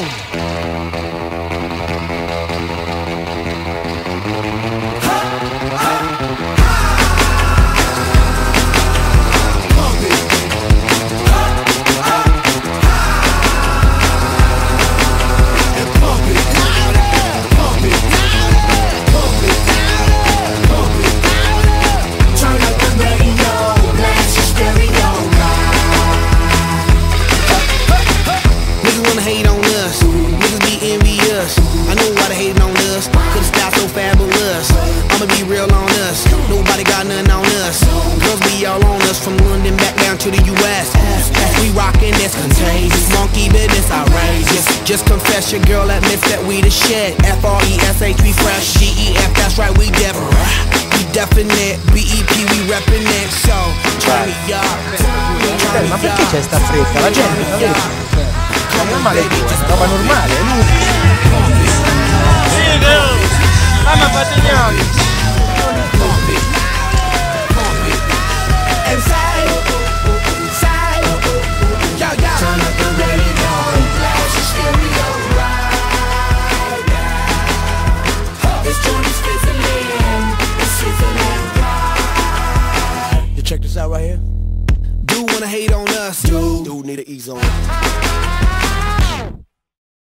Turn wanna hate on us, niggas be envious. I know why they hating on us, cause the style so fabulous. I'ma be real on us, nobody got nothing on us. Girls be all on us from London back down to the US. As we rockin' this contagious, monkey business outrageous. Just confess your girl admits that we the shit. F R E S H, we fresh. G E F, that's right, we different. We definite, B E P, we reppin' it. So, turn me up. Ma perché c'è sta fretta? La gente non vedi? È normale tu, è roba normale, è lui. Sì, no! Mamma fate gli occhi! Inside, inside. Turn up the radio, blast your stereo right now. This joint is fizzling, it's sizzling right. You check this out right here. Dude wanna hate on us. Dude, dude need to ease on.